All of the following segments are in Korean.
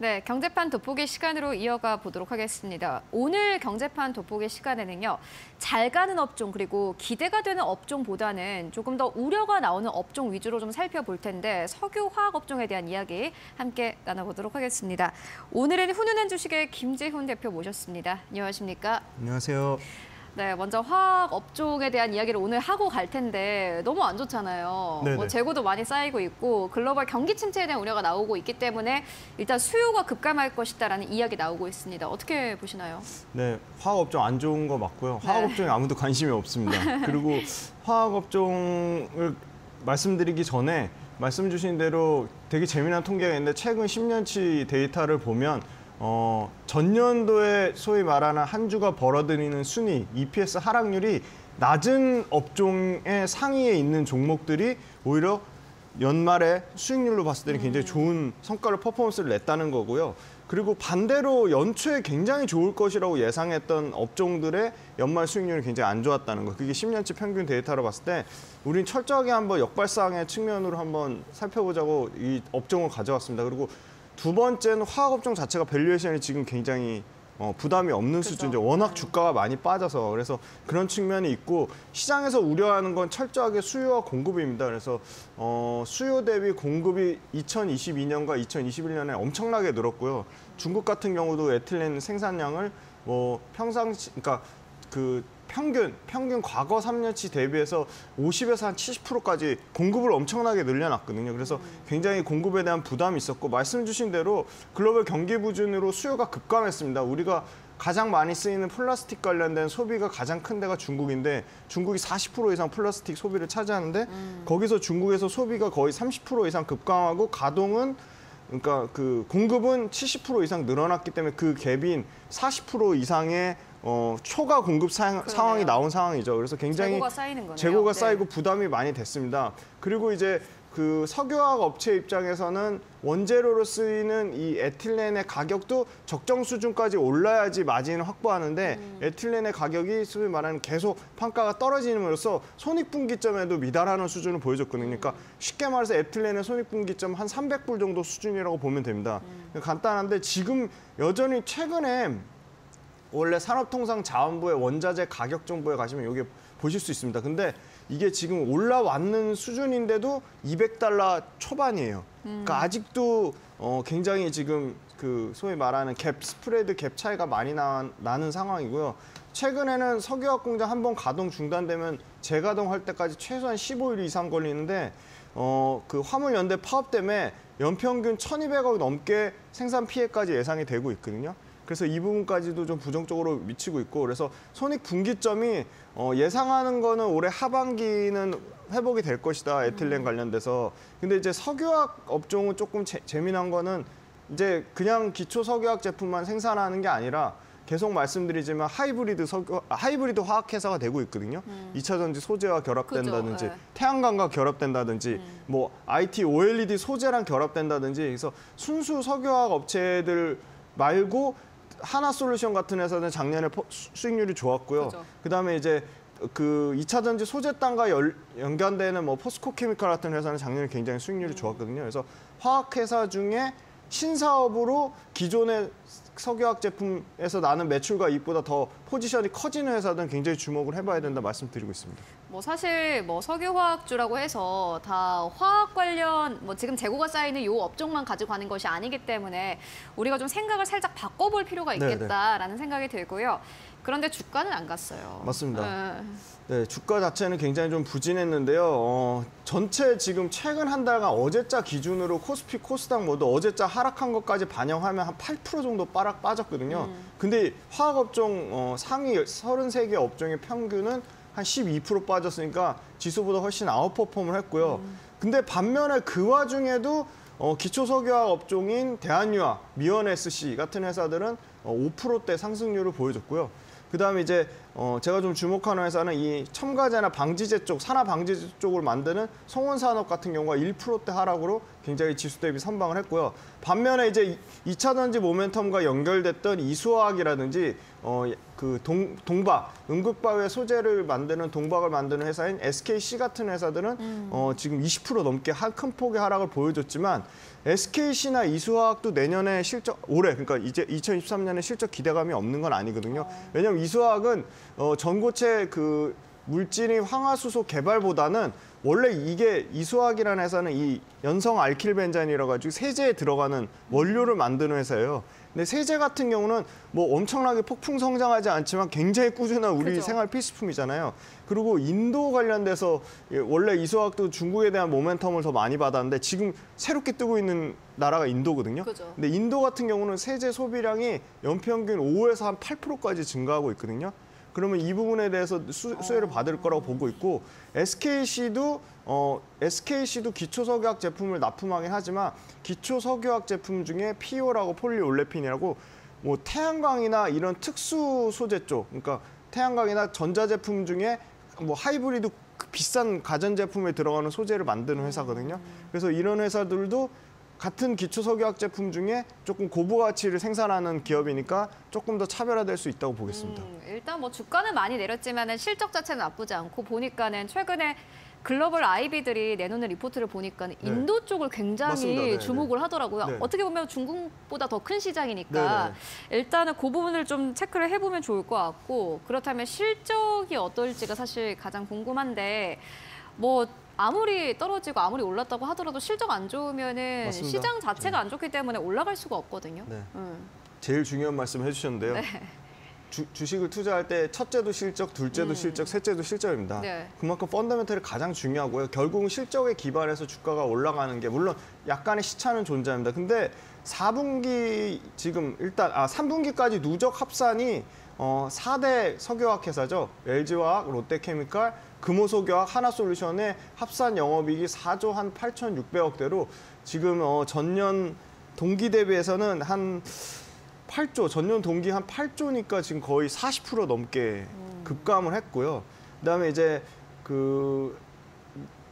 네, 경제판 돋보기 시간으로 이어가 보도록 하겠습니다. 오늘 경제판 돋보기 시간에는요, 잘 가는 업종 그리고 기대가 되는 업종보다는 조금 더 우려가 나오는 업종 위주로 좀 살펴볼 텐데 석유 화학 업종에 대한 이야기 함께 나눠보도록 하겠습니다. 오늘은 훈훈한 주식의 김재훈 대표 모셨습니다. 안녕하십니까? 안녕하세요. 네, 먼저 화학 업종에 대한 이야기를 오늘 하고 갈 텐데 너무 안 좋잖아요. 네네. 뭐 재고도 많이 쌓이고 있고 글로벌 경기 침체에 대한 우려가 나오고 있기 때문에 일단 수요가 급감할 것이다라는 이야기 나오고 있습니다. 어떻게 보시나요? 네, 화학 업종 안 좋은 거 맞고요. 네. 화학업종에 아무도 관심이 없습니다. 그리고 화학 업종을 말씀드리기 전에 말씀 주신 대로 되게 재미난 통계가 있는데 최근 10년치 데이터를 보면 어, 전년도에 소위 말하는 한 주가 벌어들이는 순위, EPS 하락률이 낮은 업종의 상위에 있는 종목들이 오히려 연말에 수익률로 봤을 때는 굉장히 좋은 성과를 퍼포먼스를 냈다는 거고요. 그리고 반대로 연초에 굉장히 좋을 것이라고 예상했던 업종들의 연말 수익률이 굉장히 안 좋았다는 거. 그게 10년치 평균 데이터로 봤을 때 우린 철저하게 한번 역발상의 측면으로 한번 살펴보자고 이 업종을 가져왔습니다. 그리고 두 번째는 화학업종 자체가 valuation이 지금 굉장히 어, 부담이 없는 그죠. 수준이죠. 워낙 네. 주가가 많이 빠져서 그래서 그런 측면이 있고 시장에서 우려하는 건 철저하게 수요와 공급입니다. 그래서 어, 수요 대비 공급이 2022년과 2021년에 엄청나게 늘었고요. 중국 같은 경우도 에틸렌 생산량을 뭐 평상시 그러니까 그 평균 평균 과거 3년치 대비해서 50에서 한 70%까지 공급을 엄청나게 늘려놨거든요. 그래서 굉장히 공급에 대한 부담이 있었고 말씀 주신 대로 글로벌 경기 부진으로 수요가 급감했습니다. 우리가 가장 많이 쓰이는 플라스틱 관련된 소비가 가장 큰 데가 중국인데 중국이 40% 이상 플라스틱 소비를 차지하는데 거기서 중국에서 소비가 거의 30% 이상 급감하고 가동은 그러니까 그 공급은 70% 이상 늘어났기 때문에 그 갭인 40% 이상의 어, 초과 공급 사. 상황이 나온 상황이죠. 그래서 굉장히 재고가 쌓이는 거네요. 재고가 네. 쌓이고 부담이 많이 됐습니다. 그리고 이제 그 석유화학 업체 입장에서는 원재료로 쓰이는 이 에틸렌의 가격도 적정 수준까지 올라야지 마진을 확보하는데 음. 에틸렌의 가격이 소위 말하는 계속 판가가 떨어짐으로써 손익분기점에도 미달하는 수준을 보여줬거든요. 그러니까 쉽게 말해서 에틸렌의 손익분기점 한 300불 정도 수준이라고 보면 됩니다. 음. 간단한데 지금 여전히 최근에 원래 산업통상자원부의 원자재 가격 정보에 가시면 여기 보실 수 있습니다. 근데 이게 지금 올라왔는 수준인데도 200달러 초반이에요. 그러니까 아직도 어, 굉장히 지금 그 소위 말하는 갭 스프레드 갭 차이가 많이 나, 나는 상황이고요. 최근에는 석유화학 공장 한 번 가동 중단되면 재가동할 때까지 최소한 15일 이상 걸리는데 어, 그 화물 연대 파업 때문에 연평균 1,200억 넘게 생산 피해까지 예상이 되고 있거든요. 그래서 이 부분까지도 좀 부정적으로 미치고 있고 그래서 손익 분기점이 어, 예상하는 거는 올해 하반기는 회복이 될 것이다 에틸렌 관련돼서. 근데 이제 석유화학 업종은 조금 재, 재미난 거는 이제 그냥 기초 석유화학 제품만 생산하는 게 아니라 계속 말씀드리지만 하이브리드 석유 아, 하이브리드 화학 회사가 되고 있거든요. 이 2차 전지 소재와 결합된다든지 그죠, 예. 태양광과 결합된다든지 뭐 IT OLED 소재랑 결합된다든지. 그래서 순수 석유화학 업체들 말고 하나 솔루션 같은 회사는 작년에 포- 수- 수익률이 좋았고요. 그죠. 그다음에 이제 그 2차 전지 소재 땅과 열- 연관되는 뭐 포스코 케미칼 같은 회사는 작년에 굉장히 수익률이 좋았거든요. 그래서 화학 회사 중에 신사업으로 기존의 석유화학 제품에서 나는 매출과 이익보다 더 포지션이 커지는 회사들은 굉장히 주목을 해봐야 된다 말씀드리고 있습니다. 뭐 사실 뭐 석유화학주라고 해서 다 화학 관련 뭐 지금 재고가 쌓이는 요 업종만 가지고 가는 것이 아니기 때문에 우리가 좀 생각을 살짝 바꿔볼 필요가 네, 네. 있겠다라는 생각이 들고요. 그런데 주가는 안 갔어요. 맞습니다. 네. 네, 주가 자체는 굉장히 좀 부진했는데요. 어, 전체 지금 최근 한 달간 어제자 기준으로 코스피, 코스닥 모두 어제자 하락한 것까지 반영하면 한 8% 정도 빠락 빠졌거든요. 근데 화학업종 어, 상위 33개 업종의 평균은 한 12% 빠졌으니까 지수보다 훨씬 아웃퍼폼을 했고요. 근데 반면에 그 와중에도 어, 기초석유화학 업종인 대한유화, 미원 SC 같은 회사들은 어, 5%대 상승률을 보여줬고요. 그다음에 이제 어, 제가 좀 주목하는 회사는 이 첨가제나 방지제 쪽, 산화 방지제 쪽을 만드는 성원 산업 같은 경우가 1%대 하락으로 굉장히 지수 대비 선방을 했고요. 반면에 이제 2차 전지 모멘텀과 연결됐던 이수화학이라든지 어, 그 동, 동박, 응급바위의 소재를 만드는 동박을 만드는 회사인 SKC 같은 회사들은 어, 지금 20% 넘게 한큰 폭의 하락을 보여줬지만 SKC나 이수화학도 내년에 실적 올해 그러니까 이제 2023년에 실적 기대감이 없는 건 아니거든요. 왜냐하면 이수화학은 어, 전고체 그 물질인 황화수소 개발보다는 원래 이게 이수화학이라는 회사는 이 연성 알킬벤잔이라 가지고 세제에 들어가는 원료를 만드는 회사예요. 근데 세제 같은 경우는 뭐 엄청나게 폭풍 성장하지 않지만 굉장히 꾸준한 우리 그죠. 생활 필수품이잖아요. 그리고 인도 관련돼서 예, 원래 이수화학도 중국에 대한 모멘텀을 더 많이 받았는데 지금 새롭게 뜨고 있는 나라가 인도거든요. 그죠. 근데 인도 같은 경우는 세제 소비량이 연평균 5에서 한 8%까지 증가하고 있거든요. 그러면 이 부분에 대해서 수, 수혜를 받을 거라고 보고 있고 SKC도 어, SKC도 기초 석유학 제품을 납품하긴 하지만 기초 석유학 제품 중에 PO라고 폴리올레핀이라고 뭐 태양광이나 이런 특수 소재 쪽, 그러니까 태양광이나 전자제품 중에 뭐 하이브리드 비싼 가전 제품에 들어가는 소재를 만드는 회사거든요. 그래서 이런 회사들도 같은 기초 석유학 제품 중에 조금 고부 가치를 생산하는 기업이니까 조금 더 차별화될 수 있다고 보겠습니다. 음, 일단 뭐 주가는 많이 내렸지만 실적 자체는 나쁘지 않고 보니까는 최근에 글로벌 아이비들이 내놓는 리포트를 보니까 인도 쪽을 굉장히 맞습니다. 네, 주목을 하더라고요. 네. 어떻게 보면 중국보다 더 큰 시장이니까 일단은 그 부분을 좀 체크를 해보면 좋을 것 같고 그렇다면 실적이 어떨지가 사실 가장 궁금한데 뭐 아무리 떨어지고 아무리 올랐다고 하더라도 실적 안 좋으면은 맞습니다. 시장 자체가 안 좋기 때문에 올라갈 수가 없거든요. 네. 음. 제일 중요한 말씀 해주셨는데요. 주, 주식을 투자할 때 첫째도 실적, 둘째도 음. 실적, 셋째도 실적입니다. 네. 그만큼 펀더멘털이 가장 중요하고요. 결국은 실적에 기반해서 주가가 올라가는 게 물론 약간의 시차는 존재합니다. 근데 4분기 지금 일단 아 3분기까지 누적 합산이 어 4대 석유화학 회사죠. LG화학, 롯데케미칼, 금호석유화학, 하나솔루션의 합산 영업이익이 4조 한 8,600억대로 지금 어 전년 동기 대비해서는 한 8조 전년 동기 한 8조니까 지금 거의 40% 넘게 급감을 했고요. 그다음에 이제 그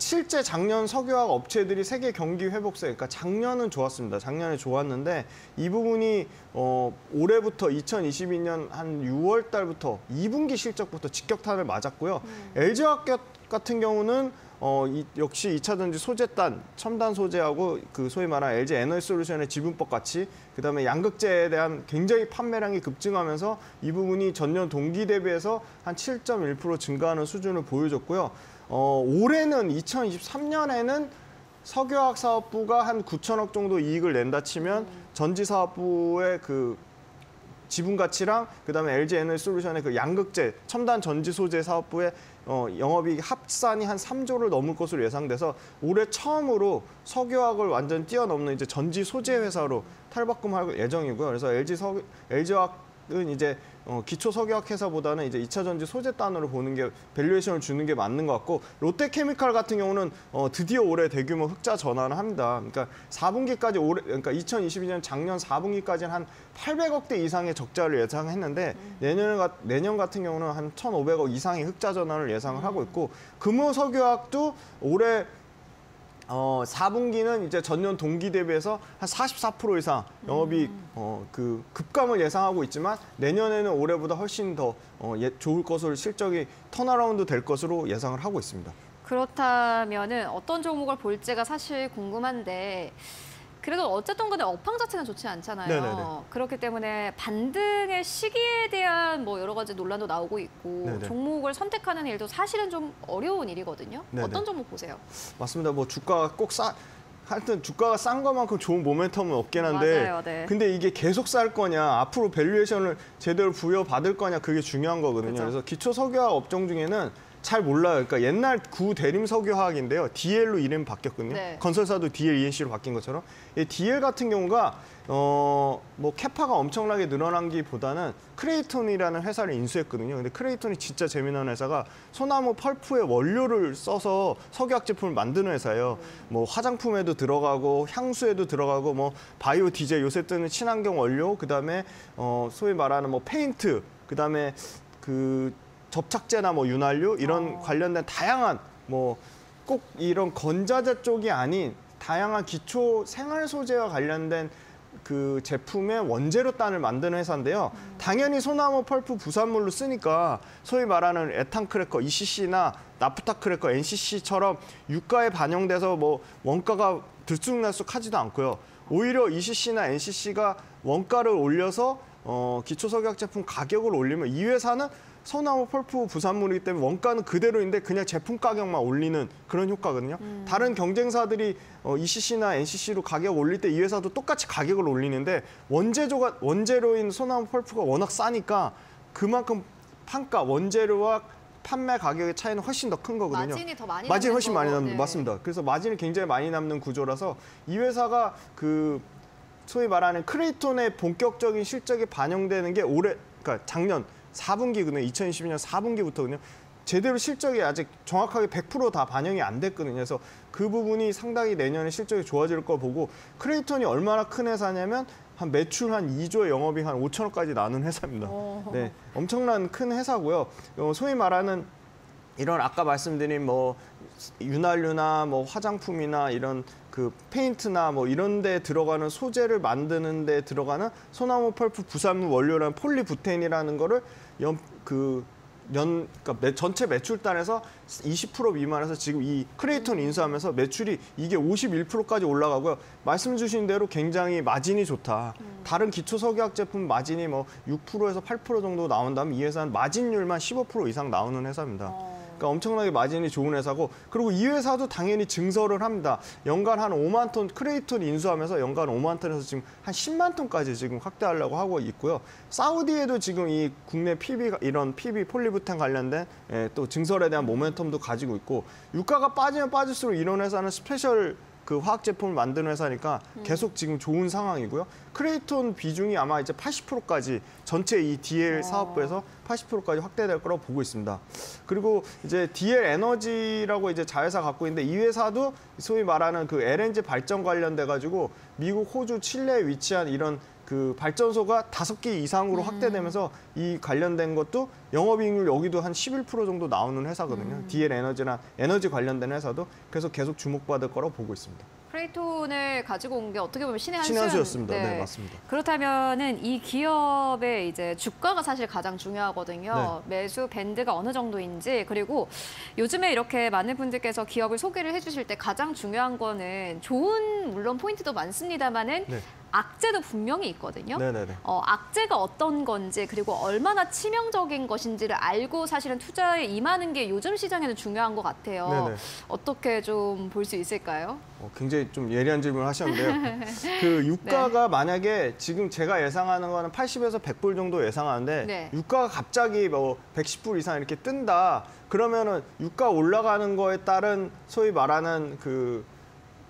실제 작년 석유화학 업체들이 세계 경기 회복세, 그러니까 작년은 좋았습니다. 작년에 좋았는데 이 부분이 어, 올해부터 2022년 한 6월 달부터 2분기 실적부터 직격탄을 맞았고요. LG화학 같은 경우는 어, 이, 역시 2차 전지 소재단, 첨단 소재하고 그 소위 말하는 LG 에너지 솔루션의 지분법 같이 그다음에 양극재에 대한 굉장히 판매량이 급증하면서 이 부분이 전년 동기 대비해서 한 7.1% 증가하는 수준을 보여줬고요. 어, 올해는 2023년에는 석유화학 사업부가 한 9천억 정도 이익을 낸다 치면 전지 사업부의 그 지분 가치랑 그다음에 LG 에너지 솔루션의 그 양극재 첨단 전지 소재 사업부의 어, 영업이익 합산이 한 3조를 넘을 것으로 예상돼서 올해 처음으로 석유화학을 완전 뛰어넘는 이제 전지 소재 회사로 탈바꿈할 예정이고요. 그래서 LG 석 LG화학은 이제 어, 기초 석유화학 회사보다는 이제 2차 전지 소재 단으로 보는 게 valuation을 주는 게 맞는 것 같고 롯데케미칼 같은 경우는 어, 드디어 올해 대규모 흑자 전환을 합니다. 그러니까 4분기까지 올해 그러니까 2022년 작년 4분기까지는 한 800억대 이상의 적자를 예상했는데 내년 가, 내년 같은 경우는 한 1,500억 이상의 흑자 전환을 예상을 하고 있고 금호 석유화학도 올해 어, 4분기는 이제 전년 동기 대비해서 한 44% 이상 영업이익 어, 그 급감을 예상하고 있지만 내년에는 올해보다 훨씬 더 어, 예, 좋을 것으로 실적이 turnaround 될 것으로 예상을 하고 있습니다. 그렇다면은 어떤 종목을 볼지가 사실 궁금한데 그래도 어쨌든 간에 업황 자체는 좋지 않잖아요. 네네네. 그렇기 때문에 반등의 시기에 대한 뭐 여러 가지 논란도 나오고 있고 네네. 종목을 선택하는 일도 사실은 좀 어려운 일이거든요. 네네. 어떤 종목 보세요? 맞습니다. 뭐 주가가 꼭 싸, 하여튼 주가가 싼 것만큼 좋은 모멘텀은 없긴 한데 맞아요, 네. 근데 이게 계속 쌀 거냐 앞으로 valuation을 제대로 부여받을 거냐 그게 중요한 거거든요. 그죠. 그래서 기초 석유화학 업종 중에는 잘 몰라요. 그러니까 옛날 구 대림 석유화학인데요. DL로 이름 바뀌었거든요. 네. 건설사도 DL E&C로 바뀐 것처럼 이 DL 같은 경우가 어 뭐 capa가 엄청나게 늘어난기보다는 크레이톤이라는 회사를 인수했거든요. 근데 크레이톤이 진짜 재미난 회사가 소나무 펄프의 원료를 써서 석유화학 제품을 만드는 회사예요. 뭐 화장품에도 들어가고 향수에도 들어가고 뭐 바이오 디젤 요새 뜨는 친환경 원료 그다음에 어 소위 말하는 뭐 페인트 그다음에 그 접착제나 뭐 윤활유 이런 어. 관련된 다양한 뭐 꼭 이런 건자재 쪽이 아닌 다양한 기초 생활 소재와 관련된 그 제품의 원재료 단을 만드는 회사인데요. 당연히 소나무 펄프 부산물로 쓰니까 소위 말하는 에탄 cracker ECC나 나프타 cracker NCC처럼 유가에 반영돼서 뭐 원가가 들쑥날쑥하지도 않고요. 오히려 ECC나 NCC가 원가를 올려서 어, 기초석약 제품 가격을 올리면 이 회사는 소나무 펄프 부산물이기 때문에 원가는 그대로인데 그냥 제품 가격만 올리는 그런 효과거든요. 다른 경쟁사들이 어, ECC나 NCC로 가격 올릴 때 이 회사도 똑같이 가격을 올리는데 원재료가 원재료인 소나무 펄프가 워낙 싸니까 그만큼 판가 원재료와 판매 가격의 차이는 훨씬 더 큰 거거든요. 마진이 더 많이 마진 남는 훨씬 많이 거, 남는 네. 맞습니다. 그래서 마진이 굉장히 많이 남는 구조라서 이 회사가 그 소위 말하는 크레이톤의 본격적인 실적이 반영되는 게 올해 그러니까 작년 4분기거든요. 2022년 4분기부터거든요. 제대로 실적이 아직 정확하게 100%다 반영이 안 됐거든요. 그래서 그 부분이 상당히 내년에 실적이 좋아질 걸 보고 크레이톤이 얼마나 큰 회사냐면 한 매출 한 2조 영업이익 한 5천억까지 나는 회사입니다. 오. 네, 엄청난 큰 회사고요. 어, 소위 말하는 이런 아까 말씀드린 뭐 윤활유나 뭐 화장품이나 이런 그 페인트나 뭐 이런 데 들어가는 소재를 만드는 데 들어가는 소나무 펄프 부산물 원료라는 polybutene이라는 거를 연 그 연, 그러니까 매- 전체 매출단에서 20% 미만에서 지금 이 크레이톤 인수하면서 매출이 이게 51%까지 올라가고요. 말씀 주신 대로 굉장히 마진이 좋다. 다른 기초 석유화학 제품 마진이 뭐 6%에서 8% 정도 나온다면 이 회사는 마진율만 15% 이상 나오는 회사입니다. 어. 그러니까 엄청나게 마진이 좋은 회사고 그리고 이 회사도 당연히 증설을 합니다. 연간 한 5만 톤 크레이톤 인수하면서 연간 5만 톤에서 지금 한 10만 톤까지 지금 확대하려고 하고 있고요. 사우디에도 지금 이 국내 PB 이런 PB polybutene 관련된 예, 또 증설에 대한 모멘텀도 가지고 있고 유가가 빠지면 빠질수록 이런 회사는 special 그 화학 제품을 만드는 회사니까 계속 지금 좋은 상황이고요. 크레이톤 비중이 아마 이제 80%까지 전체 이 DL 사업부에서 80%까지 확대될 거라고 보고 있습니다. 그리고 이제 DL 에너지라고 이제 자회사 갖고 있는데 이 회사도 소위 말하는 그 LNG 발전 관련돼 가지고 미국, 호주, 칠레에 위치한 이런 그 발전소가 다섯 개 이상으로 확대되면서 이 관련된 것도 영업이익률 여기도 한 11% 정도 나오는 회사거든요. DL 에너지나 에너지 관련된 회사도 그래서 계속 주목받을 거라고 보고 있습니다. 크레이톤을 가지고 온 게 어떻게 보면 신의 한 신의 한 수였- 수였습니다. 네, 맞습니다. 그렇다면은 이 기업의 이제 주가가 사실 가장 중요하거든요. 네. 매수 밴드가 어느 정도인지 그리고 요즘에 이렇게 많은 분들께서 기업을 소개를 해주실 때 가장 중요한 거는 좋은 물론 포인트도 많습니다만은 네. 악재도 분명히 있거든요. 네네네. 어, 악재가 어떤 건지 그리고 얼마나 치명적인 것인지를 알고 사실은 투자에 임하는 게 요즘 시장에는 중요한 것 같아요. 네네. 어떻게 좀 볼 수 있을까요? 어, 굉장히 좀 예리한 질문을 하셨는데요. 그 유가가 네. 만약에 지금 제가 예상하는 거는 80에서 100불 정도 예상하는데 네. 유가가 갑자기 뭐 110불 이상 이렇게 뜬다. 그러면은 유가 올라가는 거에 따른 소위 말하는 그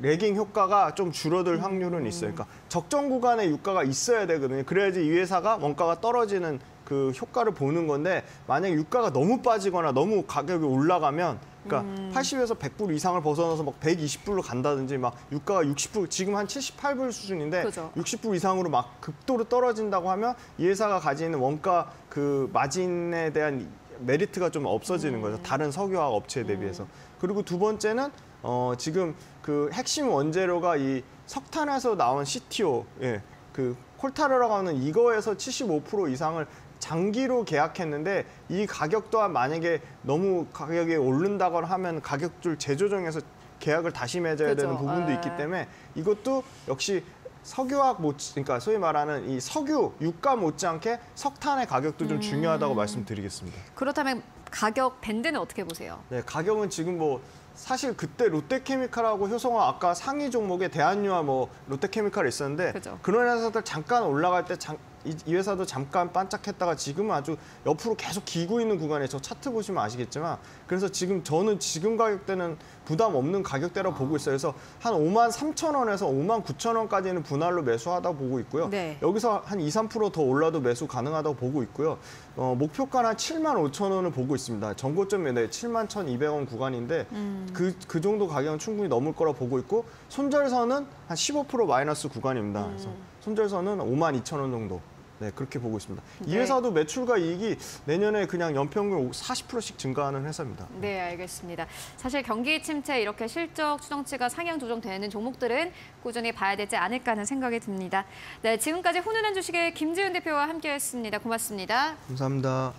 레깅 효과가 좀 줄어들 확률은 있어요. 그러니까 적정 구간에 유가가 있어야 되거든요. 그래야지 이 회사가 원가가 떨어지는 그 효과를 보는 건데 만약에 유가가 너무 빠지거나 너무 가격이 올라가면 그러니까 80에서 100불 이상을 벗어나서 막 120불로 간다든지 막 유가가 60불 지금 한 78불 수준인데 그죠. 60불 이상으로 막 극도로 떨어진다고 하면 이 회사가 가지는 원가 그 마진에 대한 메리트가 좀 없어지는 거죠. 다른 석유화학 업체에 대비해서. 그리고 두 번째는 어 지금 그 핵심 원재료가 이 석탄에서 나온 CTO 예. 그 콜타르라고 하는 이거에서 75% 이상을 장기로 계약했는데 이 가격 또한 만약에 너무 가격이 오른다거나 하면 가격줄 재조정해서 계약을 다시 맺어야 그죠. 되는 부분도 예. 있기 때문에 이것도 역시 석유학 못 그러니까 소위 말하는 이 석유 유가 못지않게 석탄의 가격도 좀 중요하다고 말씀드리겠습니다. 그렇다면 가격 밴드는 어떻게 보세요? 네, 가격은 지금 뭐 사실 그때 롯데케미칼하고 효성화 아까 상위 종목에 대한유와 뭐 롯데케미칼이 있었는데 그죠. 그런 회사들 잠깐 올라갈 때 잠, 이, 이 회사도 잠깐 반짝했다가 지금은 아주 옆으로 계속 기고 있는 구간에 저 차트 보시면 아시겠지만 그래서 지금 저는 지금 가격대는 부담 없는 가격대라고 보고 있어요. 그래서 한 5만 3천 원에서 5만 9천 원까지는 분할로 매수하다 보고 있고요. 네. 여기서 한 2, 3%더 올라도 매수 가능하다고 보고 있고요. 어, 목표가는 한 7만 5천 원을 보고 있습니다. 전고점 네, 7만 1,200원 구간인데 그, 그 정도 가격은 충분히 넘을 거라고 보고 있고 손절선은 한 15% 마이너스 구간입니다. 그래서 손절선은 5만 2천 원 정도. 네, 그렇게 보고 있습니다. 이 네. 회사도 매출과 이익이 내년에 그냥 연평균 40%씩 증가하는 회사입니다. 네, 알겠습니다. 사실 경기 침체 이렇게 실적 추정치가 상향 조정되는 종목들은 꾸준히 봐야 되지 않을까 하는 생각이 듭니다. 네, 지금까지 훈훈한 주식의 김지윤 대표와 함께했습니다. 고맙습니다. 감사합니다.